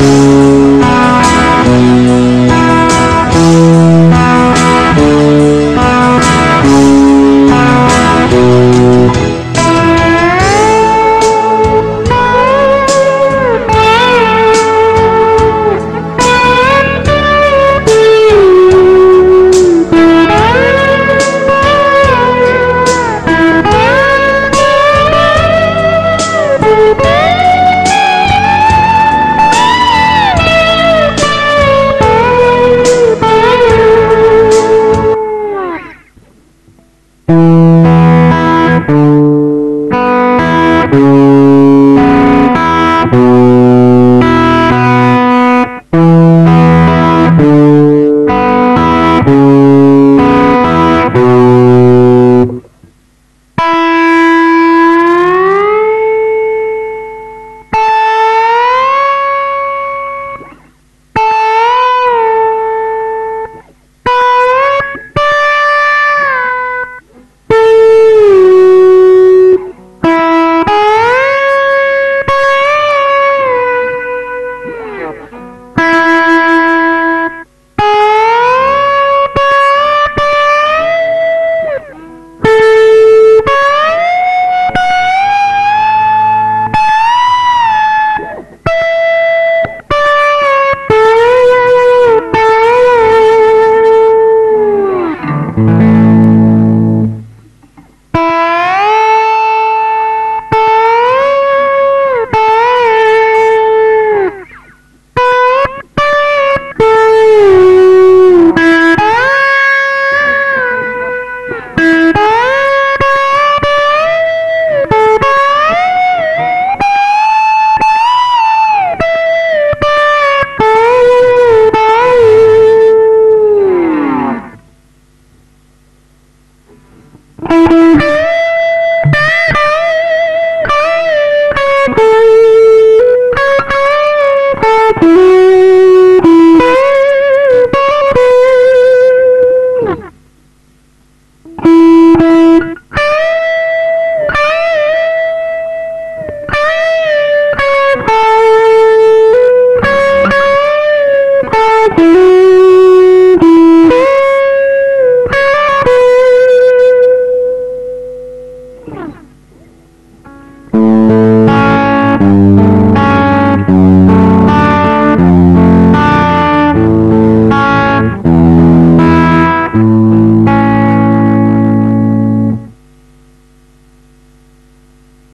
Música